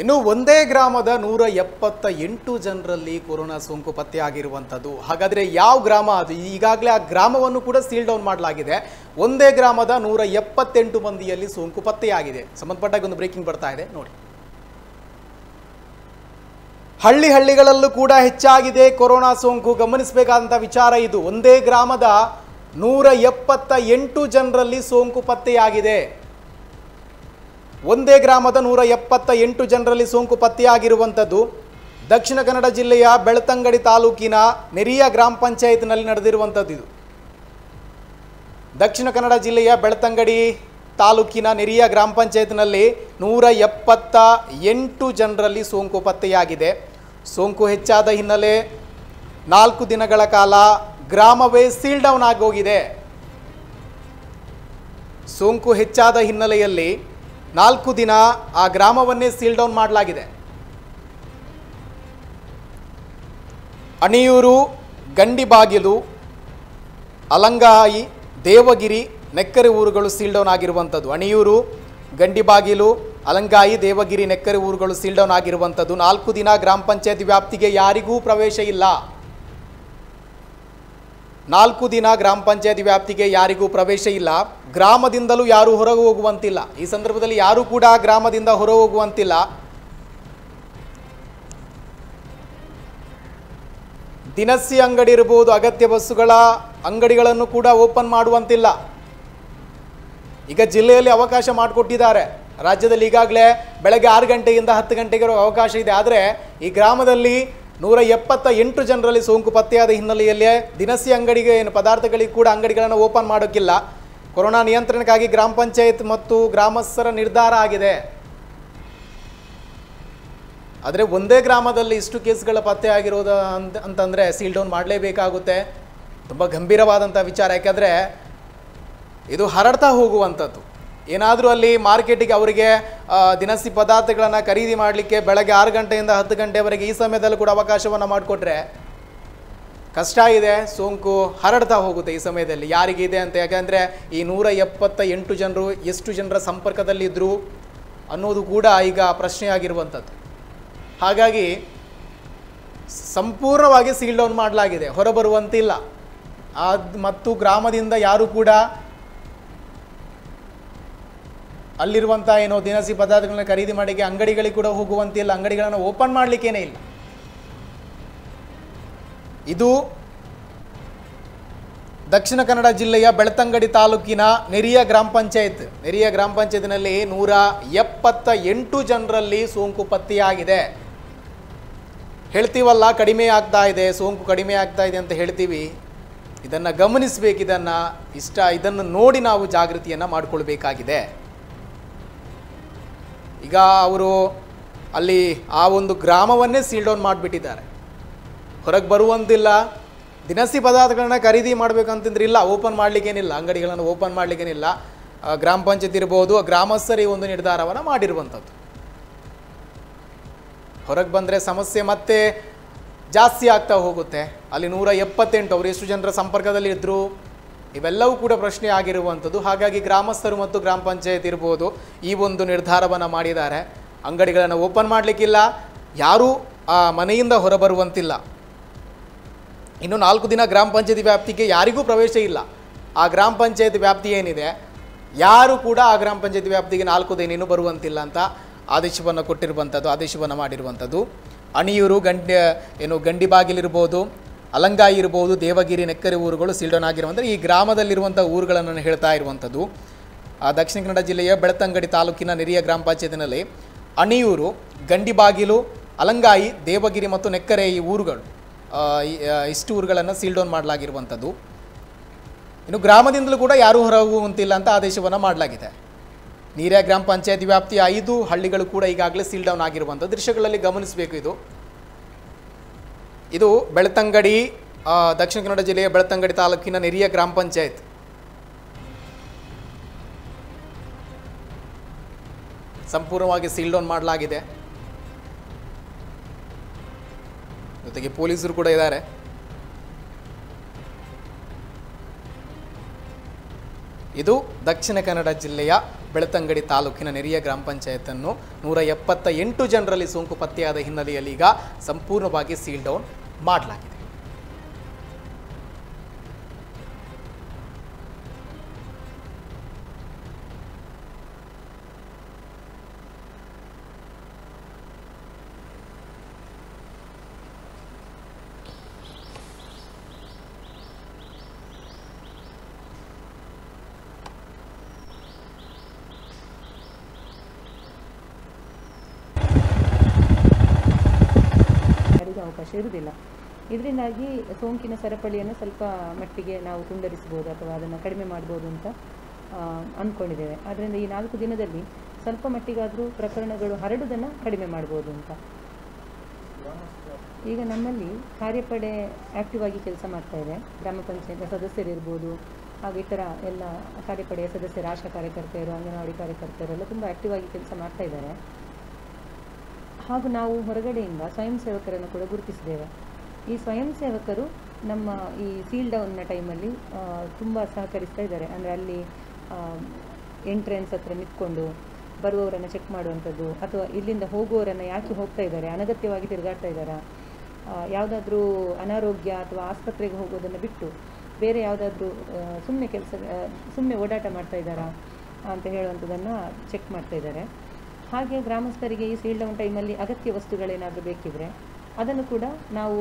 ಇನ್ನು ಒಂದೇ ಗ್ರಾಮದ ನೂರ ಎಪ್ಪತ್ತ ಎಂಟು ಜನರಲ್ಲಿ ಕೊರೋನಾ ಸೋಂಕು ಪತ್ತೆಯಾಗಿರುವಂಥದ್ದು. ಹಾಗಾದರೆ ಯಾವ ಗ್ರಾಮ ಅದು? ಈಗಾಗಲೇ ಆ ಗ್ರಾಮವನ್ನು ಕೂಡ ಸೀಲ್ ಡೌನ್ ಮಾಡಲಾಗಿದೆ. ಒಂದೇ ಗ್ರಾಮದ ನೂರ ಎಪ್ಪತ್ತೆಂಟು ಮಂದಿಯಲ್ಲಿ ಸೋಂಕು ಪತ್ತೆಯಾಗಿದೆ. ಸಂಬಂಧಪಟ್ಟಾಗ ಒಂದು ಬ್ರೇಕಿಂಗ್ ಬರ್ತಾ ಇದೆ. ನೋಡಿ. ಹಳ್ಳಿ ಹಳ್ಳಿಗಳಲ್ಲೂ ಕೂಡ ಹೆಚ್ಚಾಗಿದೆ ಕೊರೋನಾ ಸೋಂಕು. ಗಮನಿಸಬೇಕಾದಂಥ ವಿಚಾರ ಇದು. ಒಂದೇ ಗ್ರಾಮದ ನೂರ ಎಪ್ಪತ್ತ ಎಂಟು ಜನರಲ್ಲಿ ಸೋಂಕು ಪತ್ತೆಯಾಗಿದೆ. ಒಂದೇ ಗ್ರಾಮದ ನೂರ ಎಪ್ಪತ್ತ ಎಂಟು ಜನರಲ್ಲಿ ಸೋಂಕು ಪತ್ತೆಯಾಗಿರುವಂಥದ್ದು. ದಕ್ಷಿಣ ಕನ್ನಡ ಜಿಲ್ಲೆಯ ಬೆಳ್ತಂಗಡಿ ತಾಲೂಕಿನ ನೆರಿಯ ಗ್ರಾಮ ಪಂಚಾಯತ್ನಲ್ಲಿ ನಡೆದಿರುವಂಥದ್ದು ಇದು. ದಕ್ಷಿಣ ಕನ್ನಡ ಜಿಲ್ಲೆಯ ಬೆಳ್ತಂಗಡಿ ತಾಲೂಕಿನ ನೆರಿಯ ಗ್ರಾಮ ಪಂಚಾಯತ್ನಲ್ಲಿ ನೂರ ಎಪ್ಪತ್ತ ಎಂಟು ಜನರಲ್ಲಿ ಸೋಂಕು ಪತ್ತೆಯಾಗಿದೆ. ಸೋಂಕು ಹೆಚ್ಚಾದ ಹಿನ್ನೆಲೆ ನಾಲ್ಕು ದಿನಗಳ ಕಾಲ ಗ್ರಾಮವೇ ಸೀಲ್ ಡೌನ್ ಆಗೋಗಿದೆ. ಸೋಂಕು ಹೆಚ್ಚಾದ ಹಿನ್ನೆಲೆಯಲ್ಲಿ ನಾಲ್ಕು ದಿನ ಆ ಗ್ರಾಮವನ್ನೇ ಸೀಲ್ ಡೌನ್ ಮಾಡಲಾಗಿದೆ. ಅಣಿಯೂರು ಗಂಡಿಬಾಗಿಲು ಅಲಂಗಾಯಿ, ದೇವಗಿರಿ, ನೆಕ್ಕರೆ ಊರುಗಳು ಸೀಲ್ ಡೌನ್ ಆಗಿರುವಂಥದ್ದು. ಅಣಿಯೂರು ಗಂಡಿಬಾಗಿಲು ಅಲಂಗಾಯಿ, ದೇವಗಿರಿ, ನೆಕ್ಕರೆ ಊರುಗಳು ಸೀಲ್ ಡೌನ್ ಆಗಿರುವಂಥದ್ದು. ನಾಲ್ಕು ದಿನ ಗ್ರಾಮ ಪಂಚಾಯತ್ ವ್ಯಾಪ್ತಿಗೆ ಯಾರಿಗೂ ಪ್ರವೇಶ ಇಲ್ಲ. ನಾಲ್ಕು ದಿನ ಗ್ರಾಮ ಪಂಚಾಯತಿ ವ್ಯಾಪ್ತಿಗೆ ಯಾರಿಗೂ ಪ್ರವೇಶ ಇಲ್ಲ. ಗ್ರಾಮದಿಂದಲೂ ಯಾರೂ ಹೊರಗೆ ಹೋಗುವಂತಿಲ್ಲ. ಈ ಸಂದರ್ಭದಲ್ಲಿ ಯಾರೂ ಕೂಡ ಗ್ರಾಮದಿಂದ ಹೊರ ಹೋಗುವಂತಿಲ್ಲ. ದಿನಸಿ ಅಂಗಡಿ ಇರಬಹುದು ಅಗತ್ಯ ಬಸ್ಸುಗಳ ಅಂಗಡಿಗಳನ್ನು ಕೂಡ ಓಪನ್ ಮಾಡುವಂತಿಲ್ಲ. ಈಗ ಜಿಲ್ಲೆಯಲ್ಲಿ ಅವಕಾಶ ಮಾಡಿಕೊಟ್ಟಿದ್ದಾರೆ. ರಾಜ್ಯದಲ್ಲಿ ಈಗಾಗಲೇ ಬೆಳಗ್ಗೆ ಆರು ಗಂಟೆಯಿಂದ ಹತ್ತು ಗಂಟೆಗೆ ಅವಕಾಶ ಇದೆ. ಆದರೆ ಈ ಗ್ರಾಮದಲ್ಲಿ ನೂರ ಎಪ್ಪತ್ತ ಎಂಟು ಜನರಲ್ಲಿ ಸೋಂಕು ಪತ್ತೆಯಾದ ಹಿನ್ನೆಲೆಯಲ್ಲಿ ದಿನಸಿ ಅಂಗಡಿಗೆ ಏನು ಪದಾರ್ಥಗಳಿಗೆ ಕೂಡ ಅಂಗಡಿಗಳನ್ನು ಓಪನ್ ಮಾಡೋಕ್ಕಿಲ್ಲ. ಕೊರೋನಾ ನಿಯಂತ್ರಣಕ್ಕಾಗಿ ಗ್ರಾಮ ಪಂಚಾಯತ್ ಮತ್ತು ಗ್ರಾಮಸ್ಥರ ನಿರ್ಧಾರ ಆಗಿದೆ. ಆದರೆ ಒಂದೇ ಗ್ರಾಮದಲ್ಲಿ ಇಷ್ಟು ಕೇಸ್ಗಳ ಪತ್ತೆ ಆಗಿರೋದು ಅಂತ ಅಂತಂದರೆ ಸೀಲ್ ಡೌನ್ ಮಾಡಲೇಬೇಕಾಗುತ್ತೆ. ತುಂಬ ಗಂಭೀರವಾದಂಥ ವಿಚಾರ. ಯಾಕೆಂದರೆ ಇದು ಹರಡ್ತಾ ಹೋಗುವಂಥದ್ದು. ಏನಾದರೂ ಅಲ್ಲಿ ಮಾರ್ಕೆಟಿಗೆ ಅವರಿಗೆ ದಿನಸಿ ಪದಾರ್ಥಗಳನ್ನು ಖರೀದಿ ಮಾಡಲಿಕ್ಕೆ ಬೆಳಗ್ಗೆ ಆರು ಗಂಟೆಯಿಂದ ಹತ್ತು ಗಂಟೆವರೆಗೆ ಈ ಸಮಯದಲ್ಲೂ ಕೂಡ ಅವಕಾಶವನ್ನು ಮಾಡಿಕೊಟ್ರೆ ಕಷ್ಟ ಇದೆ, ಸೋಂಕು ಹರಡ್ತಾ ಹೋಗುತ್ತೆ ಈ ಸಮಯದಲ್ಲಿ. ಯಾರಿಗಿದೆ ಅಂತ? ಯಾಕೆಂದರೆ ಈ ನೂರ ಎಪ್ಪತ್ತ ಎಂಟು ಜನರು ಎಷ್ಟು ಜನರ ಸಂಪರ್ಕದಲ್ಲಿದ್ದರು ಅನ್ನೋದು ಕೂಡ ಈಗ ಪ್ರಶ್ನೆಯಾಗಿರುವಂಥದ್ದು. ಹಾಗಾಗಿ ಸಂಪೂರ್ಣವಾಗಿ ಸೀಲ್ ಡೌನ್ ಮಾಡಲಾಗಿದೆ. ಹೊರಬರುವಂತಿಲ್ಲ. ಅದು ಮತ್ತು ಗ್ರಾಮದಿಂದ ಯಾರು ಕೂಡ ಅಲ್ಲಿರುವಂಥ ಏನೋ ದಿನಸಿ ಪದಾರ್ಥಗಳನ್ನ ಖರೀದಿ ಮಾಡಲಿಕ್ಕೆ ಅಂಗಡಿಗಳಿಗೆ ಕೂಡ ಹೋಗುವಂತಿಲ್ಲ ಅಂಗಡಿಗಳನ್ನು ಓಪನ್ ಮಾಡಲಿಕ್ಕೇನೇ ಇಲ್ಲ. ಇದು ದಕ್ಷಿಣ ಕನ್ನಡ ಜಿಲ್ಲೆಯ ಬೆಳ್ತಂಗಡಿ ತಾಲೂಕಿನ ನೆರಿಯ ಗ್ರಾಮ ಪಂಚಾಯತ್. ನೆರಿಯ ಗ್ರಾಮ ಪಂಚಾಯತ್ನಲ್ಲಿ ನೂರ ಎಪ್ಪತ್ತ ಎಂಟು ಜನರಲ್ಲಿ ಸೋಂಕು ಪತ್ತೆಯಾಗಿದೆ. ಹೇಳ್ತೀವಲ್ಲ, ಕಡಿಮೆ ಆಗ್ತಾ ಇದೆ, ಸೋಂಕು ಕಡಿಮೆ ಆಗ್ತಾ ಇದೆ ಅಂತ ಹೇಳ್ತೀವಿ. ಇದನ್ನು ಗಮನಿಸಬೇಕಿದನ್ನು ಇಷ್ಟ, ಇದನ್ನು ನೋಡಿ ನಾವು ಜಾಗೃತಿಯನ್ನು ಮಾಡಿಕೊಳ್ಬೇಕಾಗಿದೆ. ಈಗ ಅವರು ಅಲ್ಲಿ ಆ ಒಂದು ಗ್ರಾಮವನ್ನೇ ಸೀಲ್ ಡೌನ್ ಮಾಡಿಬಿಟ್ಟಿದ್ದಾರೆ. ಹೊರಗೆ ಬರುವಂತಿಲ್ಲ. ದಿನಸಿ ಪದಾರ್ಥಗಳನ್ನ ಖರೀದಿ ಮಾಡಬೇಕಂತಂದ್ರೆ ಇಲ್ಲ ಓಪನ್ ಮಾಡಲಿಕ್ಕೇನಿಲ್ಲ, ಅಂಗಡಿಗಳನ್ನು ಓಪನ್ ಮಾಡಲಿಕ್ಕೇನಿಲ್ಲ. ಗ್ರಾಮ ಪಂಚಾಯತ್ ಇರ್ಬೋದು ಗ್ರಾಮಸ್ಥರಿಗೆ ಒಂದು ನಿರ್ಧಾರವನ್ನು ಮಾಡಿರುವಂಥದ್ದು ಹೊರಗೆ ಬಂದರೆ ಸಮಸ್ಯೆ ಮತ್ತೆ ಜಾಸ್ತಿ ಆಗ್ತಾ ಹೋಗುತ್ತೆ. ಅಲ್ಲಿ ನೂರ ಎಪ್ಪತ್ತೆಂಟು, ಅವರು ಎಷ್ಟು ಜನರ ಸಂಪರ್ಕದಲ್ಲಿ ಇದ್ದರು ಇವೆಲ್ಲವೂ ಕೂಡ ಪ್ರಶ್ನೆ ಆಗಿರುವಂಥದ್ದು. ಹಾಗಾಗಿ ಗ್ರಾಮಸ್ಥರು ಮತ್ತು ಗ್ರಾಮ ಪಂಚಾಯತ್ ಇರ್ಬೋದು, ಈ ಒಂದು ನಿರ್ಧಾರವನ್ನು ಮಾಡಿದ್ದಾರೆ. ಅಂಗಡಿಗಳನ್ನು ಓಪನ್ ಮಾಡಲಿಕ್ಕಿಲ್ಲ, ಯಾರೂ ಆ ಮನೆಯಿಂದ ಹೊರಬರುವಂತಿಲ್ಲ. ಇನ್ನು ನಾಲ್ಕು ದಿನ ಗ್ರಾಮ ಪಂಚಾಯತಿ ವ್ಯಾಪ್ತಿಗೆ ಯಾರಿಗೂ ಪ್ರವೇಶ ಇಲ್ಲ. ಆ ಗ್ರಾಮ ಪಂಚಾಯತ್ ವ್ಯಾಪ್ತಿ ಏನಿದೆ, ಯಾರು ಕೂಡ ಆ ಗ್ರಾಮ ಪಂಚಾಯತ್ ವ್ಯಾಪ್ತಿಗೆ ನಾಲ್ಕು ದಿನ ಇನ್ನೂ ಬರುವಂತಿಲ್ಲ ಅಂತ ಆದೇಶವನ್ನು ಕೊಟ್ಟಿರುವಂಥದ್ದು, ಆದೇಶವನ್ನು ಮಾಡಿರುವಂಥದ್ದು. ಅಣಿಯೂರು, ಗಂಡಿ, ಏನು ಗಂಡಿಬಾಗಿಲಿರ್ಬೋದು ಅಲಂಗಾಯಿ ಇರ್ಬೋದು, ದೇವಗಿರಿ, ನೆಕ್ಕರೆ ಊರುಗಳು ಸೀಲ್ಡೌನ್ ಆಗಿರುವಂಥ ಈ ಗ್ರಾಮದಲ್ಲಿರುವಂಥ ಊರುಗಳನ್ನು ಹೇಳ್ತಾ ಇರುವಂಥದ್ದು. ಆ ದಕ್ಷಿಣ ಕನ್ನಡ ಜಿಲ್ಲೆಯ ಬೆಳ್ತಂಗಡಿ ತಾಲೂಕಿನ ನೆರಿಯ ಗ್ರಾಮ ಪಂಚಾಯತಿನಲ್ಲಿ ಅಣಿಯೂರು, ಗಂಡಿಬಾಗಿಲು, ಅಲಂಗಾಯಿ, ದೇವಗಿರಿ ಮತ್ತು ನೆಕ್ಕರೆ ಈ ಊರುಗಳು ಇಷ್ಟು ಊರುಗಳನ್ನು ಸೀಲ್ಡೌನ್ ಮಾಡಲಾಗಿರುವಂಥದ್ದು. ಇನ್ನು ಗ್ರಾಮದಿಂದಲೂ ಕೂಡ ಯಾರೂ ಹೋಗುವಂತಿಲ್ಲ ಅಂತ ಆದೇಶವನ್ನು ಮಾಡಲಾಗಿದೆ. ನೀರ್ಯ ಗ್ರಾಮ ಪಂಚಾಯತ್ ವ್ಯಾಪ್ತಿಯ ಐದು ಹಳ್ಳಿಗಳು ಕೂಡ ಈಗಾಗಲೇ ಸೀಲ್ಡೌನ್ ಆಗಿರುವಂಥ ದೃಶ್ಯಗಳಲ್ಲಿ ಗಮನಿಸಬೇಕು ಇದು. ಇದು ಬೆಳ್ತಂಗಡಿ ದಕ್ಷಿಣ ಕನ್ನಡ ಜಿಲ್ಲೆಯ ಬೆಳ್ತಂಗಡಿ ತಾಲೂಕಿನ ನೆರಿಯ ಗ್ರಾಮ ಪಂಚಾಯತ್. ಸಂಪೂರ್ಣವಾಗಿ ಸೀಲ್ ಡೌನ್ ಮಾಡಲಾಗಿದೆ. ಜೊತೆಗೆ ಪೊಲೀಸರು ಕೂಡ ಇದ್ದಾರೆ. ಇದು ದಕ್ಷಿಣ ಕನ್ನಡ ಜಿಲ್ಲೆಯ ಬೆಳ್ತಂಗಡಿ ತಾಲೂಕಿನ ನೆರಿಯ ಗ್ರಾಮ ಪಂಚಾಯತನ್ನು ನೂರ ಎಪ್ಪತ್ತ ಎಂಟು ಜನರಲ್ಲಿ ಸೋಂಕು ಪತ್ತೆಯಾದ ಹಿನ್ನೆಲೆಯಲ್ಲಿ ಈಗ ಸಂಪೂರ್ಣವಾಗಿ ಸೀಲ್ ಡೌನ್ ಮಾಡಲಾಗಿದೆ ಅವಕಾಶ ಇರುವುದಿಲ್ಲ. ಇದರಿಂದಾಗಿ ಸೋಂಕಿನ ಸರಪಳಿಯನ್ನು ಸ್ವಲ್ಪ ಮಟ್ಟಿಗೆ ನಾವು ತುಂಡರಿಸ್ಬೋದು ಅಥವಾ ಅದನ್ನು ಕಡಿಮೆ ಮಾಡ್ಬೋದು ಅಂತ ಅಂದ್ಕೊಂಡಿದ್ದೇವೆ ಆದ್ದರಿಂದ ಈ ನಾಲ್ಕು ದಿನದಲ್ಲಿ ಸ್ವಲ್ಪ ಮಟ್ಟಿಗಾದರೂ ಪ್ರಕರಣಗಳು ಹರಡುವುದನ್ನು ಕಡಿಮೆ ಮಾಡ್ಬೋದು ಅಂತ. ಈಗ ನಮ್ಮಲ್ಲಿ ಕಾರ್ಯಪಡೆ ಆ್ಯಕ್ಟಿವ್ ಆಗಿ ಕೆಲಸ ಮಾಡ್ತಾ ಇದೆ. ಗ್ರಾಮ ಪಂಚಾಯತ್ ಸದಸ್ಯರಿರ್ಬೋದು ಹಾಗೂ ಇತರ ಎಲ್ಲ ಕಾರ್ಯಪಡೆಯ ಸದಸ್ಯರು, ಆಶಾ ಕಾರ್ಯಕರ್ತೆಯರು, ಅಂಗನವಾಡಿ ಕಾರ್ಯಕರ್ತೆಯರು ಎಲ್ಲ ತುಂಬ ಆ್ಯಕ್ಟಿವ್ ಆಗಿ ಕೆಲಸ ಮಾಡ್ತಾ ಇದ್ದಾರೆ. ಹಾಗೂ ನಾವು ಹೊರಗಡೆಯಿಂದ ಸ್ವಯಂ ಸೇವಕರನ್ನು ಕೂಡ ಗುರುತಿಸಿದ್ದೇವೆ. ಈ ಸ್ವಯಂ ಸೇವಕರು ನಮ್ಮ ಈ ಸೀಲ್ ಡೌನ್ನ ಟೈಮಲ್ಲಿ ತುಂಬ ಸಹಕರಿಸ್ತಾ ಇದ್ದಾರೆ. ಅಂದರೆ ಅಲ್ಲಿ ಎಂಟ್ರೆನ್ಸ್ ಹತ್ರ ನಿಂತ್ಕೊಂಡು ಬರುವವರನ್ನು ಚೆಕ್ ಮಾಡುವಂಥದ್ದು, ಅಥವಾ ಇಲ್ಲಿಂದ ಹೋಗುವವರನ್ನು ಯಾಕೆ ಹೋಗ್ತಾ ಇದ್ದಾರೆ, ಅನಗತ್ಯವಾಗಿ ತಿರುಗಾಡ್ತಾ ಇದ್ದಾರಾ ಯಾವುದಾದ್ರೂ ಅನಾರೋಗ್ಯ ಅಥವಾ ಆಸ್ಪತ್ರೆಗೆ ಹೋಗೋದನ್ನು ಬಿಟ್ಟು ಬೇರೆ ಯಾವುದಾದ್ರೂ ಸುಮ್ಮನೆ ಕೆಲಸ ಸುಮ್ಮನೆ ಓಡಾಟ ಮಾಡ್ತಾ ಇದ್ದಾರಾ ಅಂತ ಹೇಳುವಂಥದ್ದನ್ನು ಚೆಕ್ ಮಾಡ್ತಾ ಇದ್ದಾರೆ. ಹಾಗೆ ಗ್ರಾಮಸ್ಥರಿಗೆ ಈ ಸೀಲ್ಡೌನ್ ಟೈಮಲ್ಲಿ ಅಗತ್ಯ ವಸ್ತುಗಳೇನಾದರೂ ಬೇಕಿದ್ರೆ ಅದನ್ನು ಕೂಡ ನಾವು